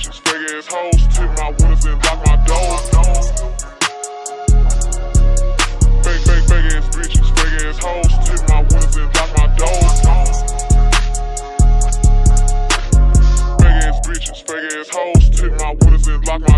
bitches, fake ass hoes, tip my windows and lock my doors. Fake, fake, fake ass bitches, fake ass hoes, tip my windows and lock my doors. Fake ass bitches, fake ass hoes, tip my windows and lock my